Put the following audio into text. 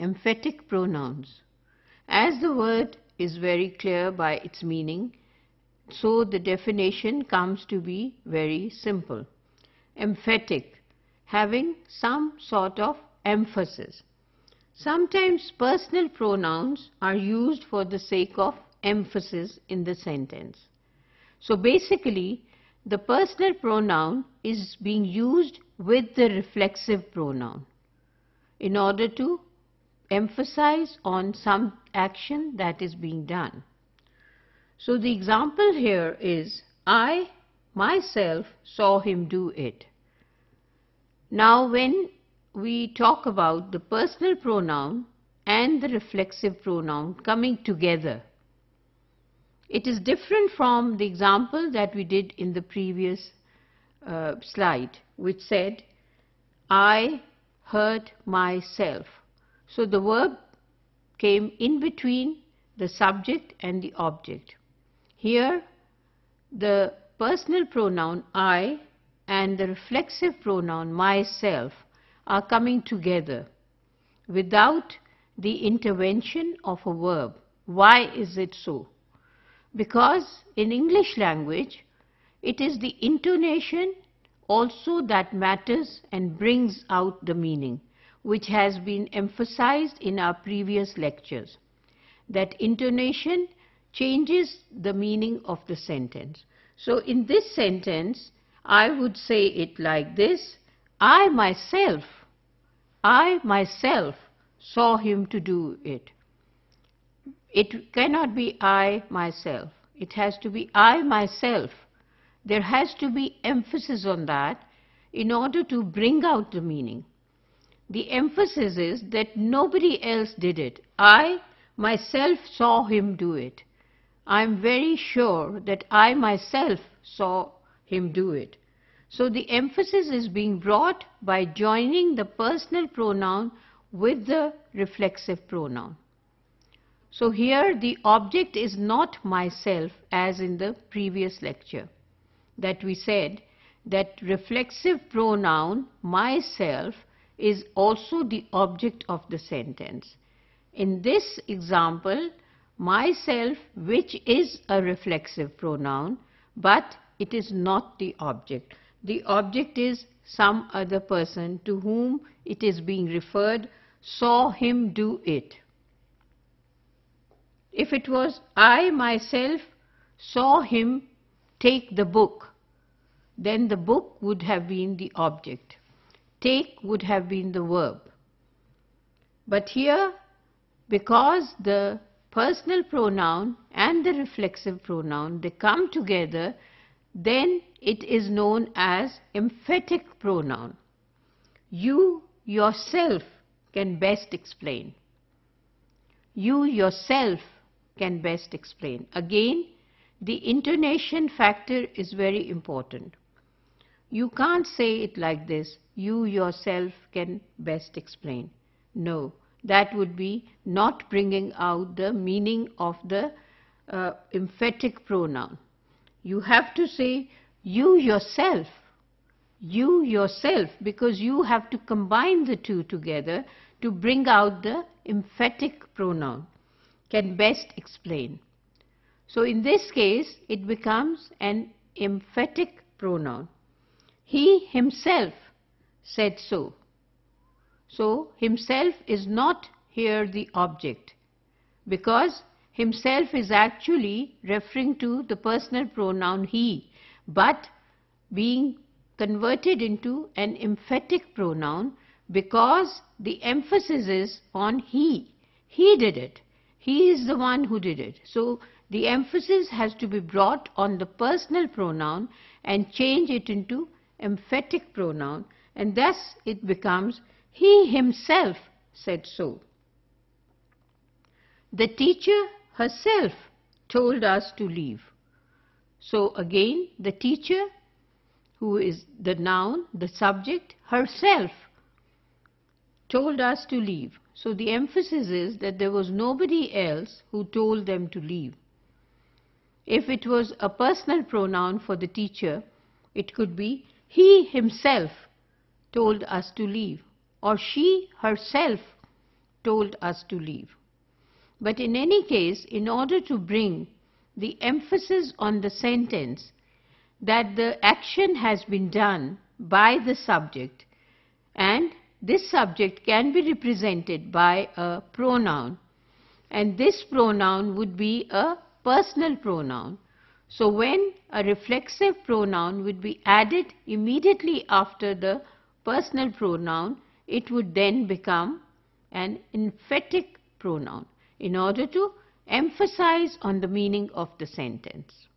emphatic pronouns. As the word is very clear by its meaning, so the definition comes to be very simple. Emphatic, having some sort of emphasis. Sometimes personal pronouns are used for the sake of emphasis in the sentence. So basically, the personal pronoun is being used with the reflexive pronoun in order to emphasize on some action that is being done. So the example here is I myself saw him do it. Now when we talk about the personal pronoun and the reflexive pronoun coming together, it is different from the example that we did in the previous uh, slide which said I hurt myself. So the verb came in between the subject and the object. Here the personal pronoun I and the reflexive pronoun myself are coming together without the intervention of a verb. Why is it so? Because in English language, it is the intonation also that matters and brings out the meaning, which has been emphasized in our previous lectures. That intonation changes the meaning of the sentence. So in this sentence, I would say it like this, I myself, I myself saw him to do it. It cannot be I myself. It has to be I myself. There has to be emphasis on that in order to bring out the meaning. The emphasis is that nobody else did it. I myself saw him do it. I am very sure that I myself saw him do it. So the emphasis is being brought by joining the personal pronoun with the reflexive pronoun. So here the object is not myself as in the previous lecture that we said that reflexive pronoun myself is also the object of the sentence. In this example, myself which is a reflexive pronoun but it is not the object. The object is some other person to whom it is being referred saw him do it. If it was I myself saw him take the book, then the book would have been the object. Take would have been the verb. But here, because the personal pronoun and the reflexive pronoun, they come together, then it is known as emphatic pronoun. You yourself can best explain. You yourself can best explain. Again, the intonation factor is very important. You can't say it like this, you yourself can best explain. No, that would be not bringing out the meaning of the uh, emphatic pronoun. You have to say you yourself, you yourself, because you have to combine the two together to bring out the emphatic pronoun, can best explain. So in this case, it becomes an emphatic pronoun. He himself said so. So himself is not here the object because himself is actually referring to the personal pronoun he but being converted into an emphatic pronoun because the emphasis is on he. He did it. He is the one who did it. So the emphasis has to be brought on the personal pronoun and change it into emphatic pronoun and thus it becomes he himself said so. The teacher herself told us to leave. So again the teacher who is the noun, the subject herself told us to leave. So the emphasis is that there was nobody else who told them to leave. If it was a personal pronoun for the teacher, it could be he himself told us to leave or she herself told us to leave. But in any case, in order to bring the emphasis on the sentence that the action has been done by the subject and this subject can be represented by a pronoun and this pronoun would be a personal pronoun. So when a reflexive pronoun would be added immediately after the personal pronoun, it would then become an emphatic pronoun in order to emphasize on the meaning of the sentence.